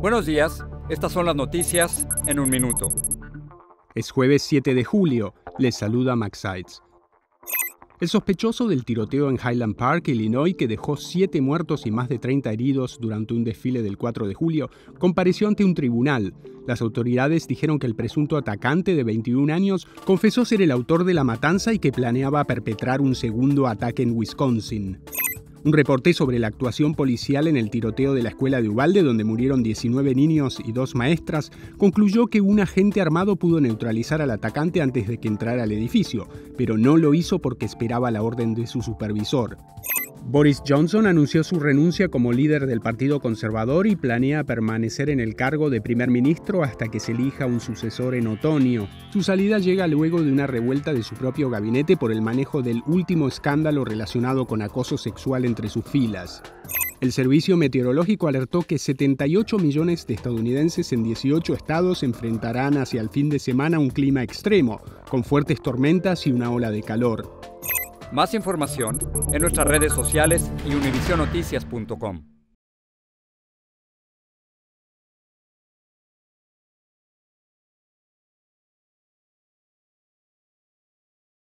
Buenos días, estas son las noticias en un minuto. Es jueves 7 de julio, les saluda Max Sides. El sospechoso del tiroteo en Highland Park, Illinois, que dejó siete muertos y más de 30 heridos durante un desfile del 4 de julio, compareció ante un tribunal. Las autoridades dijeron que el presunto atacante de 21 años confesó ser el autor de la matanza y que planeaba perpetrar un segundo ataque en Wisconsin. Un reporte sobre la actuación policial en el tiroteo de la escuela de Ubalde, donde murieron 19 niños y dos maestras, concluyó que un agente armado pudo neutralizar al atacante antes de que entrara al edificio, pero no lo hizo porque esperaba la orden de su supervisor. Boris Johnson anunció su renuncia como líder del Partido Conservador y planea permanecer en el cargo de primer ministro hasta que se elija un sucesor en otoño. Su salida llega luego de una revuelta de su propio gabinete por el manejo del último escándalo relacionado con acoso sexual entre sus filas. El Servicio Meteorológico alertó que 78 millones de estadounidenses en 18 estados enfrentarán hacia el fin de semana un clima extremo, con fuertes tormentas y una ola de calor. Más información en nuestras redes sociales y univisionoticias.com.